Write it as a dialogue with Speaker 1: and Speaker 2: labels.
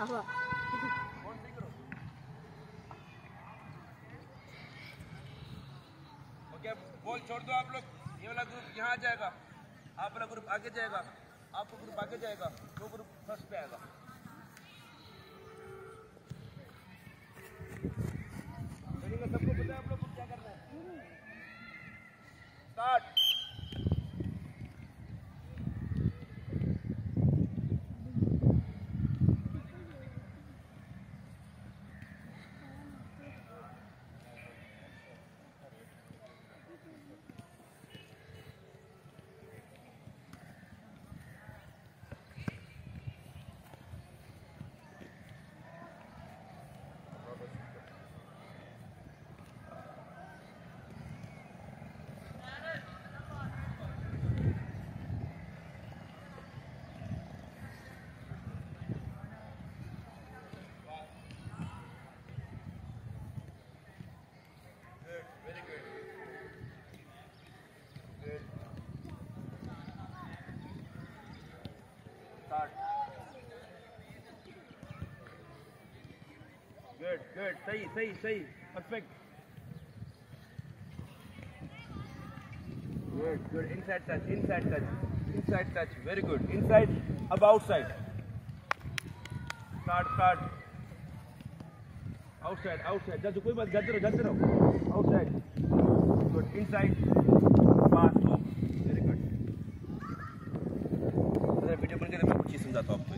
Speaker 1: हवा
Speaker 2: okay ball छोड़ दो आप लोग। ये वाला ग्रुप यहाँ जाएगा। आप वाला ग्रुप आगे जाएगा। आपका ग्रुप आगे जाएगा। वो ग्रुप फ़र्स्ट पे आएगा। सबको पता है आप लोग क्या करना है। Start Start. Good, good. सही सही सही perfect. Good, good. Inside touch, inside touch, inside touch. Very good. Inside, अब outside. Start, start. Outside, outside. जाते कोई बात जाते रहो जाते रहो. Outside. Good. Inside. Pass. da Top.